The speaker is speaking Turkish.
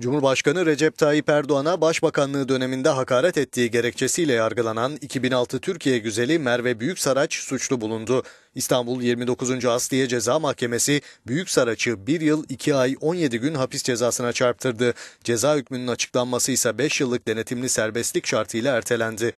Cumhurbaşkanı Recep Tayyip Erdoğan'a Başbakanlığı döneminde hakaret ettiği gerekçesiyle yargılanan 2006 Türkiye güzeli Merve Büyüksaraç suçlu bulundu. İstanbul 29. Asliye Ceza Mahkemesi Büyüksaraç'ı 1 yıl 2 ay 17 gün hapis cezasına çarptırdı. Ceza hükmünün açıklanması ise 5 yıllık denetimli serbestlik şartıyla ertelendi.